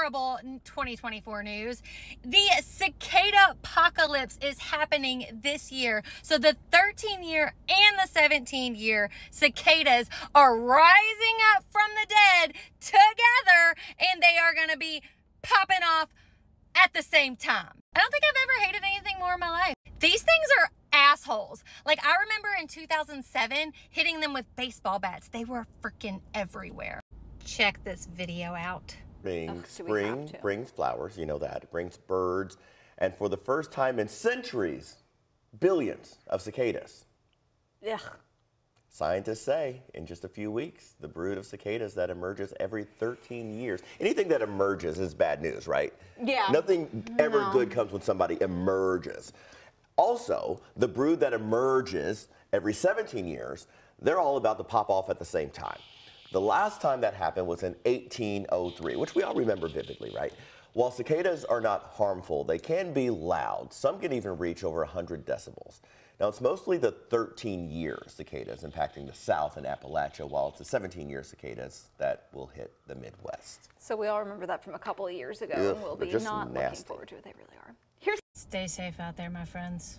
terrible 2024 news. The cicada apocalypse is happening this year. So the 13 year and the 17 year cicadas are rising up from the dead together and they are going to be popping off at the same time. I don't think I've ever hated anything more in my life. These things are assholes. Like I remember in 2007 hitting them with baseball bats. They were freaking everywhere. Check this video out. Spring, spring brings flowers, you know that. It brings birds. And for the first time in centuries, billions of cicadas. Ugh. Scientists say in just a few weeks, the brood of cicadas that emerges every 13 years. Anything that emerges is bad news, right? Yeah. Nothing ever No. good comes when somebody emerges. Also, the brood that emerges every 17 years, they're all about to pop off at the same time. The last time that happened was in 1803, which we all remember vividly, right? While cicadas are not harmful, they can be loud. Some can even reach over 100 decibels. Now, it's mostly the 13 year cicadas impacting the South and Appalachia, while it's the 17 year cicadas that will hit the Midwest. So we all remember that from a couple of years ago, Ugh, and we'll be not nasty. looking forward to it. They really are. Here's Stay safe out there, my friends.